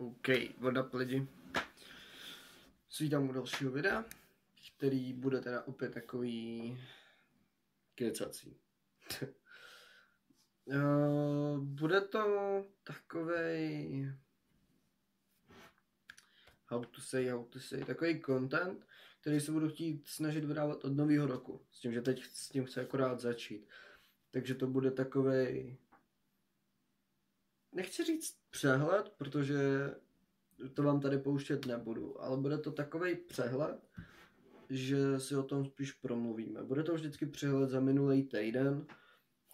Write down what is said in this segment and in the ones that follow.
OK, voda lidi. Svítám u dalšího videa, který bude teda opět takový kecací. uh, bude to takovej how to say, how to say, takový content, který se budu chtít snažit vydávat od nového roku. S tím, že teď s tím chci akorát začít. Takže to bude takový nechci říct přehled, protože to vám tady pouštět nebudu, ale bude to takový přehled, že si o tom spíš promluvíme. Bude to vždycky přehled za minulý týden,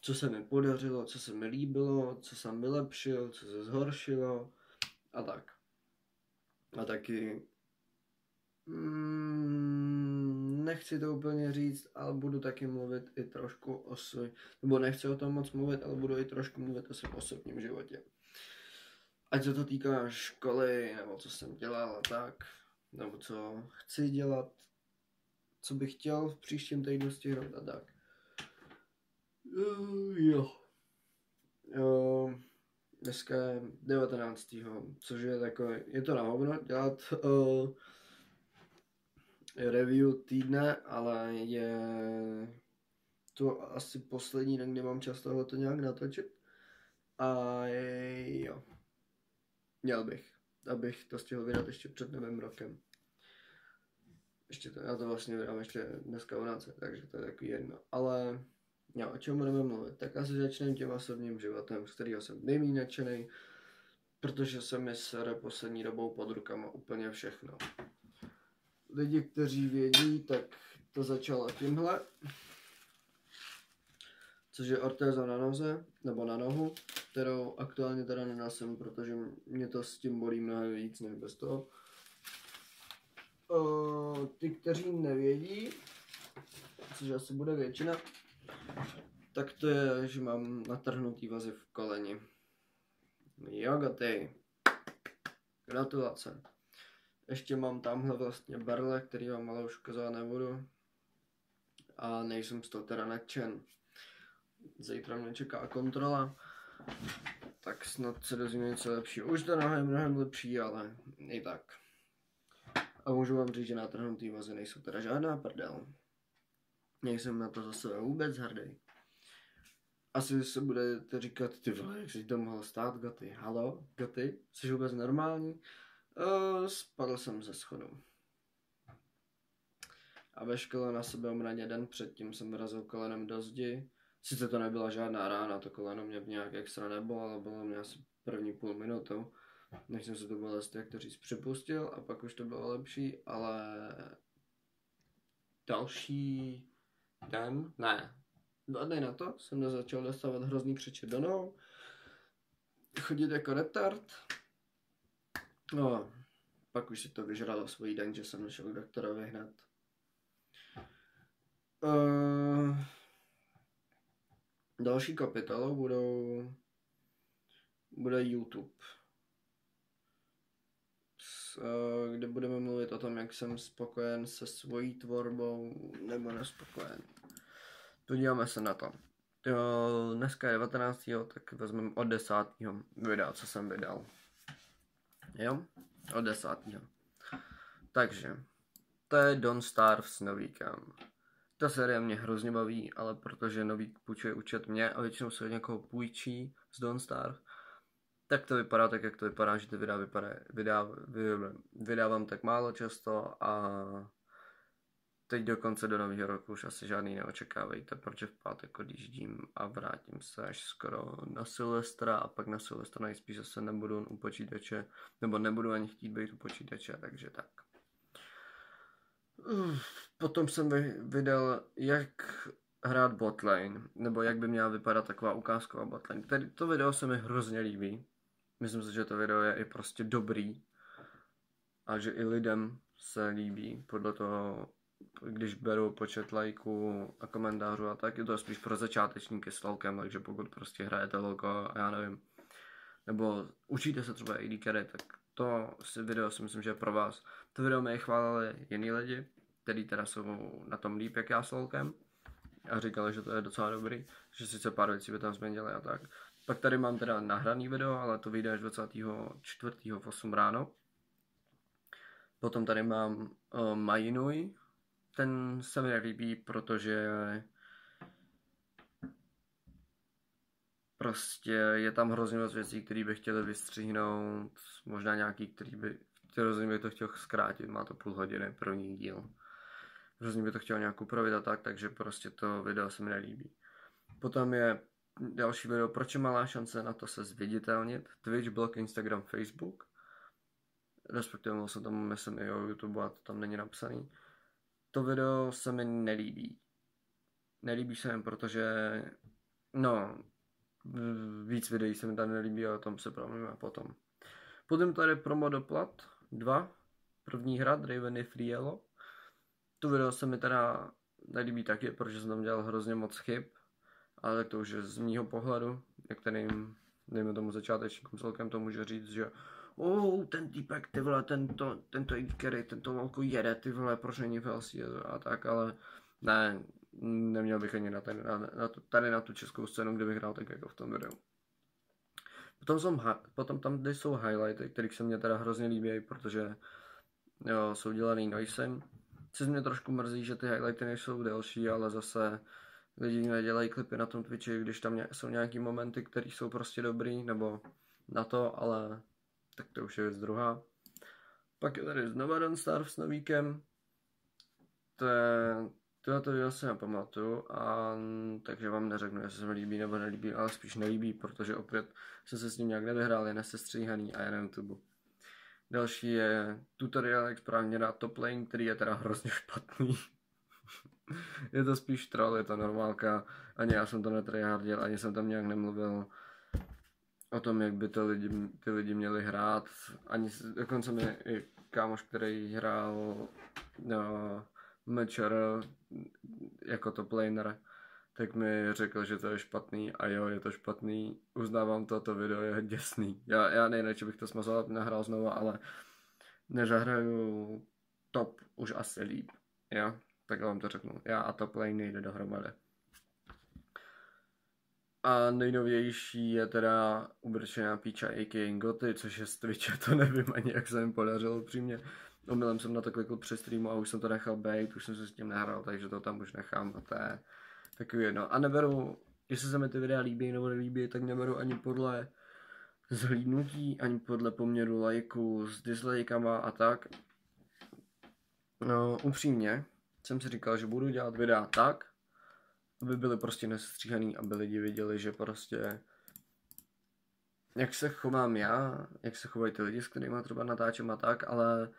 co se mi podařilo, co se mi líbilo, co jsem vylepšil, co se zhoršilo a tak. A taky mm, nechci to úplně říct, ale budu taky mluvit i trošku o svém, nebo nechci o tom moc mluvit, ale budu i trošku mluvit o svém osobním životě. Ať se to týká školy, nebo co jsem dělal a tak, nebo co chci dělat, co bych chtěl v příštím týdnu stihnout a tak. Uh, jo. Uh, dneska je 19. což je takové, je to na hovno dělat uh, review týdne, ale je to asi poslední den, kdy mám čas tohle to nějak natočit. A je, jo, měl bych, abych to stihl vydat ještě před novým rokem. Ještě to, já to vlastně vydám ještě dneska v noci, takže to je takový jedno. Ale jo, o čem budeme mluvit? Tak asi začneme tím osobním životem, z kterého jsem nejméně nadšený, protože se mi sere poslední dobou pod rukama úplně všechno. Lidi, kteří vědí, tak to začalo tímhle, což je ortéza na noze, nebo na nohu, kterou aktuálně teda nenosím, protože mě to s tím bolí mnohem víc než bez toho. Uh, ty, kteří nevědí, což asi bude většina, tak to je, že mám natrhnutý vazy v koleni. Jogoty. Gratulace. Ještě mám tamhle vlastně berle, který vám ale už ukazovat nebudu. A nejsem z toho teda nadšen. Zítra mě čeká kontrola. Tak snad se dozvíme něco lepší. Už to je mnohem lepší, ale i tak. A můžu vám říct, že natrhnutý vazy nejsou teda žádná prdel. Nejsem na to za sebe vůbec hrdý. Asi se budete říkat, ty vole, jak jsi to mohl stát, Gaty. Halo, Gaty, jsi vůbec normální? Uh, spadl jsem ze schodu. A ve škole na sebe omraně den předtím jsem vrazil kolenem do zdi. Sice to nebyla žádná rána, to koleno mě nějak extra nebylo, ale bylo mě asi první půl minutu, než jsem se to bolest, jak to říct, připustil a pak už to bylo lepší, ale další den, ne, dva dny na to jsem začal dostávat hrozný křičet do nohou, chodit jako retard, no, pak už si to vyžralo svůj den, že jsem nešel k doktorovi hned. Uh, další kapitolou budou bude YouTube. S, uh, kde budeme mluvit o tom, jak jsem spokojen se svojí tvorbou nebo nespokojen. Podíváme se na to. Jo, dneska je 19. tak vezmeme od 10. videa, co jsem vydal. Jo? Od 10. Takže, to je Don't Starve s Novíkem. Ta série mě hrozně baví, ale protože Novík půjčuje účet mě a většinou se od někoho půjčí z Don't Starve, tak to vypadá tak, jak to vypadá, že ty videa, vypadá, videa vydávám tak málo často a teď dokonce do nového roku už asi žádný neočekávejte, protože v pátek odjíždím a vrátím se až skoro na Silvestra a pak na Silvestra nejspíš zase nebudu u počítače, nebo nebudu ani chtít být u počítače, takže tak. Potom jsem vydal, jak hrát botlane, nebo jak by měla vypadat taková ukázková botlane. Tady to video se mi hrozně líbí. Myslím si, že to video je i prostě dobrý a že i lidem se líbí podle toho, když beru počet lajků a komentářů a tak, je to spíš pro začátečníky s lolkem, takže pokud prostě hrajete lolko a já nevím, nebo učíte se třeba AD carry, tak to video si myslím, že je pro vás. To video mi chválili jiní lidi, kteří teda jsou na tom líp jak já s lolkem a říkali, že to je docela dobrý, že sice pár věcí by tam změnili a tak. Pak tady mám teda nahraný video, ale to vyjde až 24. v 8 ráno. Potom tady mám uh, Majinuj. Ten se mi nelíbí, protože prostě je tam hrozně moc věcí, které by chtěli vystřihnout, možná nějaký, který by, hrozně by to chtěl zkrátit, má to půl hodiny první díl. Hrozně by to chtěl nějak upravit a tak, takže prostě to video se mi nelíbí. Potom je další video, proč je malá šance na to se zviditelnit, Twitch, blog, Instagram, Facebook. Respektive jsem tam, myslím, i o YouTube a to tam není napsaný. To video se mi nelíbí. Nelíbí se mi, protože, no, víc videí se mi tady nelíbí a o tom se promluvíme potom. Potom tady promo doplat 2, první hra Draven Free Yellow. Tu video se mi teda nelíbí taky, protože jsem tam dělal hrozně moc chyb, ale tak to už je z mýho pohledu, některým, dejme tomu začátečníkům celkem to může říct, že oh, ten týpek, ty vole, tento, tento který tento velkou jede, ty vole, proč není v a tak, ale ne, neměl bych ani na, ten, na, na to, tady na tu českou scénu, kde bych hrál tak jako v tom videu. Potom, jsem, potom tam kde jsou highlighty, kterých se mě teda hrozně líbí, protože jo, jsou dělaný noisem. Což mě trošku mrzí, že ty highlighty nejsou delší, ale zase lidi nedělají klipy na tom Twitchi, když tam jsou nějaký momenty, které jsou prostě dobrý, nebo na to, ale tak to už je věc druhá. Pak je tady znova Don't Starve s novíkem. To je, Tohle to video si nepamatuju, a, takže vám neřeknu, jestli se mi líbí nebo nelíbí, ale spíš nelíbí, protože opět jsem se s ním nějak nevyhrál, je nesestříhaný a je na YouTube. Další je tutorial, jak správně dát top lane, který je teda hrozně špatný. je to spíš troll, je to normálka, ani já jsem to netryhardil, ani jsem tam nějak nemluvil o tom, jak by to lidi, ty lidi měli hrát. Ani dokonce mi i kámoš, který hrál no, Mečer jako top laner, tak mi řekl, že to je špatný a jo, je to špatný. Uznávám to, to video je děsný. Já, já nejradši bych to smazal, nahrál znovu, ale nezahraju top už asi líp. Jo, tak vám to řeknu. Já a top lane nejde dohromady. A nejnovější je teda ubrčená píča a.k.a. Goty, což je z Twitche, to nevím ani jak se jim podařilo přímě. Omylem jsem na to klikl při streamu a už jsem to nechal být, už jsem se s tím nehrál, takže to tam už nechám a to je takový jedno. A neberu, jestli se mi ty videa líbí nebo nelíbí, tak neberu ani podle zhlídnutí, ani podle poměru lajků s dislajkama a tak. No, upřímně jsem si říkal, že budu dělat videa tak, aby byly prostě nesestříhaný, aby lidi viděli, že prostě jak se chovám já, jak se chovají ty lidi, s kterými třeba natáčím a tak, ale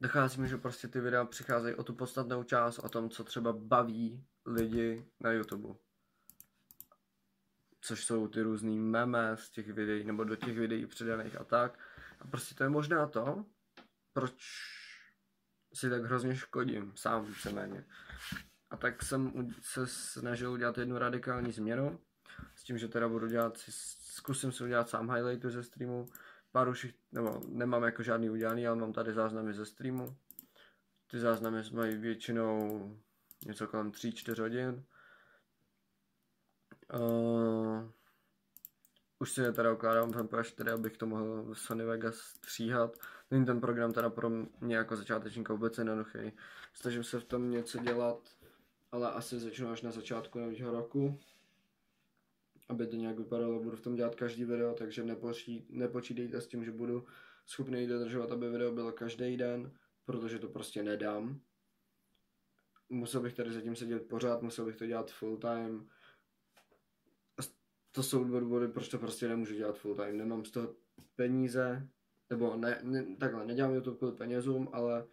dochází mi, že prostě ty videa přicházejí o tu podstatnou část, o tom, co třeba baví lidi na YouTube. Což jsou ty různý meme z těch videí, nebo do těch videí přidaných a tak. A prostě to je možná to, proč si tak hrozně škodím, sám víceméně. A tak jsem se snažil udělat jednu radikální změnu, s tím, že teda budu dělat, zkusím si udělat sám highlighty ze streamu, pár už, nebo nemám jako žádný udělaný, ale mám tady záznamy ze streamu. Ty záznamy mají většinou něco kolem 3-4 hodin. Uh, už si je teda ukládám v MP4, abych to mohl v Sony Vegas stříhat. Není ten program teda pro mě jako začátečníka vůbec jednoduchý. Snažím se v tom něco dělat, ale asi začnu až na začátku nového roku aby to nějak vypadalo, budu v tom dělat každý video, takže nepočí, nepočítejte s tím, že budu schopný dodržovat, aby video bylo každý den, protože to prostě nedám. Musel bych tady zatím sedět pořád, musel bych to dělat full time. To jsou dva důvody, proč to prostě nemůžu dělat full time. Nemám z toho peníze, nebo ne, ne takhle, nedělám to kvůli penězům, ale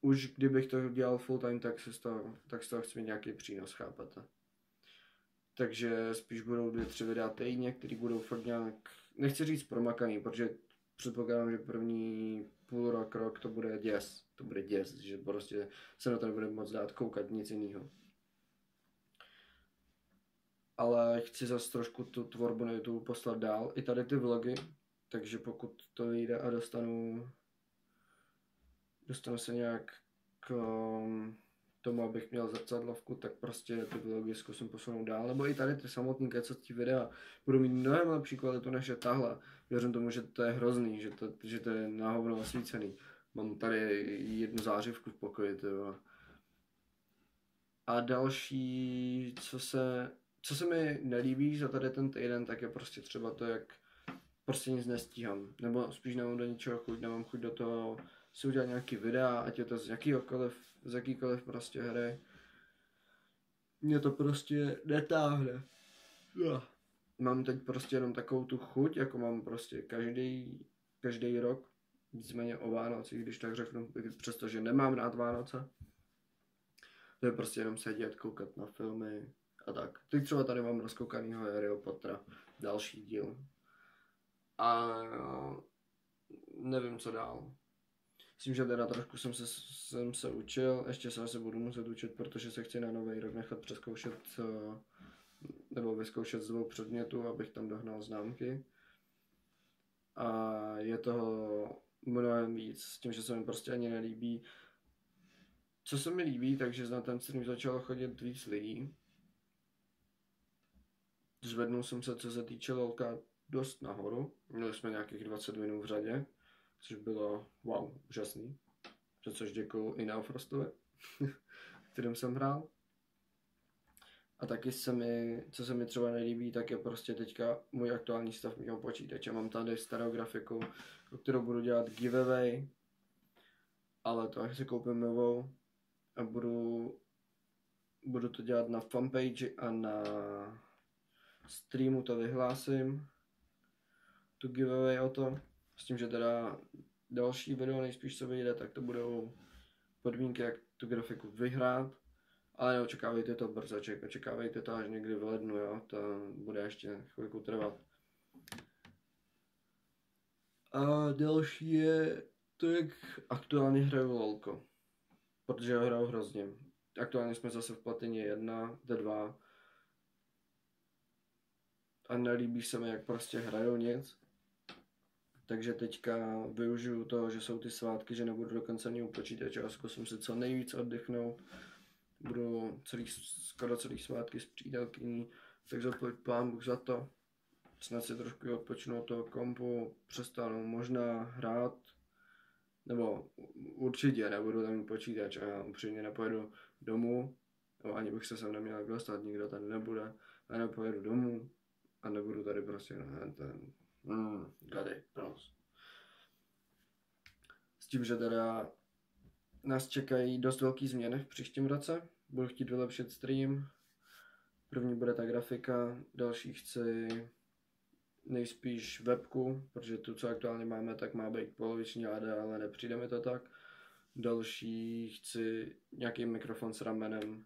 už kdybych to dělal full time, tak, se z toho, tak z toho chci mít nějaký přínos, chápete? takže spíš budou dvě, tři videa týdně, které budou fakt nějak, nechci říct promakaný, protože předpokládám, že první půl rok, rok to bude děs, to bude děs, že prostě se na to nebude moc dát koukat nic jiného. Ale chci zase trošku tu tvorbu na YouTube poslat dál, i tady ty vlogy, takže pokud to vyjde a dostanu, dostanu se nějak k um, tomu, abych měl zrcadlovku, tak prostě ty vlogy zkusím posunout dál, nebo i tady ty samotný kecatí videa budou mít mnohem lepší kvalitu než je tahle. Věřím tomu, že to je hrozný, že to, že to je na hovno osvícený. Mám tady jednu zářivku v pokoji, tyjo. A další, co se, co se mi nelíbí za tady ten týden, tak je prostě třeba to, jak prostě nic nestíhám. Nebo spíš nemám do ničeho chuť, nemám chuť do toho si udělat nějaký videa, ať je to z jakýkoliv, z jakýkoliv prostě hry. Mě to prostě netáhne. Ja. Mám teď prostě jenom takovou tu chuť, jako mám prostě každý, každý rok, víceméně o Vánocích, když tak řeknu, přestože nemám rád Vánoce. To je prostě jenom sedět, koukat na filmy a tak. Teď třeba tady mám rozkoukanýho Harryho Pottera, další díl. A nevím, co dál. Myslím, že teda trošku jsem se, jsem se učil, ještě se asi budu muset učit, protože se chci na nový rok nechat přeskoušet nebo vyzkoušet z dvou předmětů, abych tam dohnal známky. A je toho mnohem víc, s tím, že se mi prostě ani nelíbí. Co se mi líbí, takže na ten stream začalo chodit víc lidí. Zvednul jsem se, co se týče lolka, dost nahoru. Měli jsme nějakých 20 minut v řadě což bylo wow, úžasný. Za což děkuju i Neofrostovi, kterým jsem hrál. A taky se mi, co se mi třeba nelíbí, tak je prostě teďka můj aktuální stav mého počítače. Mám tady starou grafiku, o kterou budu dělat giveaway, ale to až si koupím novou a budu, budu to dělat na fanpage a na streamu to vyhlásím, tu giveaway o to. S tím, že teda další video nejspíš co vyjde, tak to budou podmínky, jak tu grafiku vyhrát. Ale neočekávejte to brzo, očekávejte to až někdy v lednu, jo, to bude ještě chvilku trvat. A další je to, jak aktuálně hraju LOLko. Protože ho hraju hrozně. Aktuálně jsme zase v platině 1, D2. A nelíbí se mi, jak prostě hraju nic. Takže teďka využiju toho, že jsou ty svátky, že nebudu do konce ani u počítače a zkusím si co nejvíc oddechnout. Budu celý, skoro celý svátky s přítelkyní, tak zaplať pán Bůh za to. Snad si trošku odpočnu od toho kompu, přestanu možná hrát, nebo určitě nebudu tam počítač a upřímně nepojedu domů, nebo ani bych se sem neměl dostat, nikdo tady nebude, a nepojedu domů a nebudu tady prostě na ten Mm, tady, pros. S tím, že teda nás čekají dost velký změny v příštím roce. Budu chtít vylepšit stream. První bude ta grafika, další chci nejspíš webku, protože tu, co aktuálně máme, tak má být poloviční AD, ale nepřijde mi to tak. Další chci nějaký mikrofon s ramenem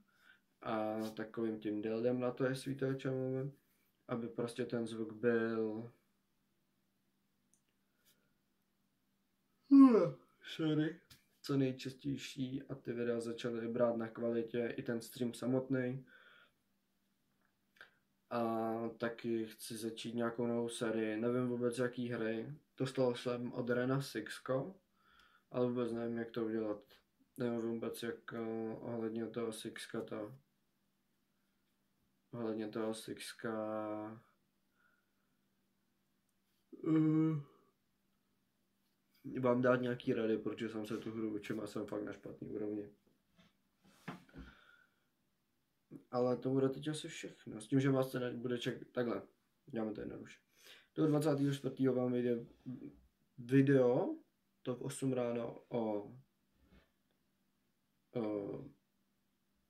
a takovým tím dildem na to, jestli víte, o čem mluvím. Aby prostě ten zvuk byl sorry, co nejčastější a ty videa začaly brát na kvalitě i ten stream samotný. A taky chci začít nějakou novou sérii, nevím vůbec jaký hry. Dostal jsem od Rena Sixko, ale vůbec nevím jak to udělat. Nevím vůbec jak uh, ohledně toho Sixka to ohledně toho Sixka uh, vám dát nějaký rady, protože jsem se tu hru učím a jsem fakt na špatný úrovni. Ale to bude teď asi všechno. S tím, že vás to bude čekat takhle. Děláme to jednoduše. Do 24. vám vyjde video, to v 8 ráno o, o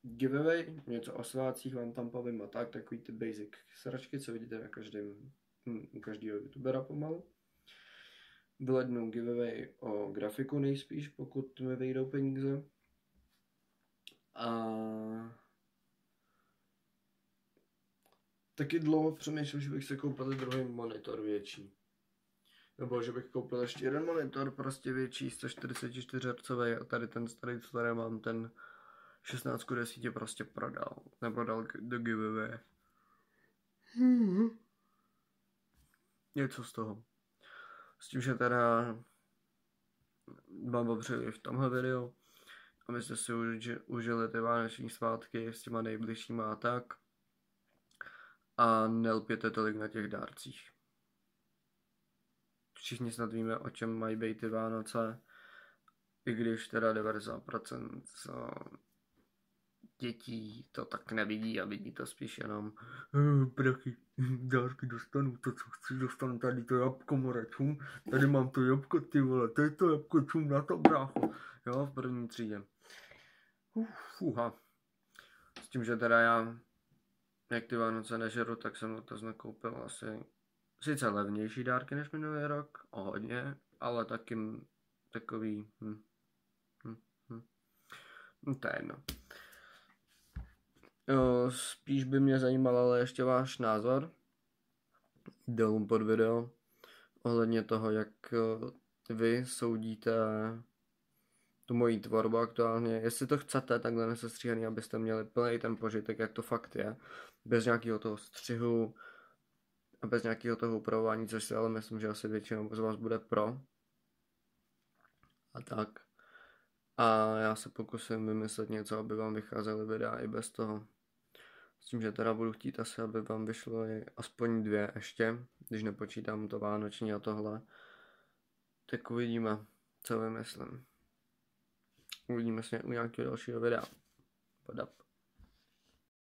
giveaway, něco o svácích vám tam povím a tak, takový ty basic sračky, co vidíte na každém, hm, u každého youtubera pomalu v lednu giveaway o grafiku nejspíš, pokud mi vejdou peníze. A taky dlouho přemýšlel, že bych se koupil druhý monitor větší. Nebo že bych koupil ještě jeden monitor, prostě větší, 144 Hz a tady ten starý, co tady mám, ten 16 10 prostě prodal. Nebo dal do giveaway. Hmm. Něco z toho. S tím, že teda mám popřeli v tomhle videu. abyste si uži, užili ty vánoční svátky s těma nejbližšíma a tak. A nelpěte tolik na těch dárcích. Všichni snad víme, o čem mají být ty Vánoce, i když teda 90% dětí to tak nevidí a vidí to spíš jenom eh, prachy, dárky dostanu, to co chci, dostanu tady to jabko morečům, tady mám to jabko ty vole, to je to jabko čum na to brácho, jo, v první třídě. Fuha. S tím, že teda já, jak ty Vánoce nežeru, tak jsem to nakoupil asi sice levnější dárky než minulý rok, o hodně, ale taky takový, hm, hm, hm. No to je jedno. Spíš by mě zajímal ale ještě váš názor dolů pod video ohledně toho, jak eh, vy soudíte tu mojí tvorbu aktuálně. Jestli to chcete takhle nesestříhaný, abyste měli plný ten požitek, jak to fakt je, bez nějakého toho střihu a bez nějakého toho upravování, což si ale myslím, že asi většinou z vás bude pro. A tak. A já se pokusím vymyslet něco, aby vám vycházely videa i bez toho. S tím, že teda budu chtít asi, aby vám vyšlo aspoň dvě ještě, když nepočítám to vánoční a tohle. Tak uvidíme, co vymyslím. Uvidíme se u nějakého dalšího videa. Podap.